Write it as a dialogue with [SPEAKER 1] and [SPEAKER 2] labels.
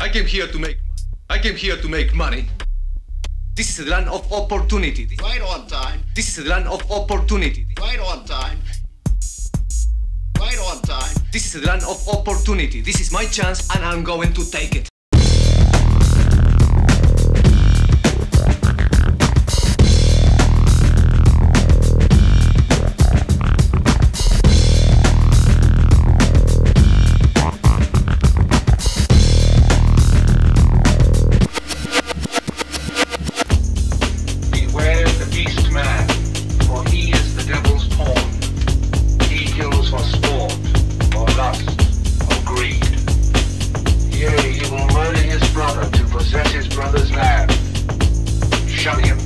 [SPEAKER 1] I came here to make. I came here to make money. This is the land of opportunity.
[SPEAKER 2] Right on time.
[SPEAKER 1] This is the land of opportunity.
[SPEAKER 2] Right on time. Right on time.
[SPEAKER 1] This is the land of opportunity. This is my chance and I'm going to take it.
[SPEAKER 3] Shun him.